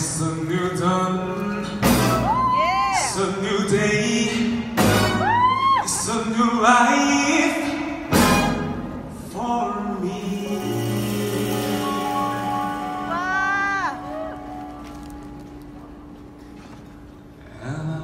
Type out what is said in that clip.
It's a new dawn. Yeah. It's a new day. It's a new life for me. Wow.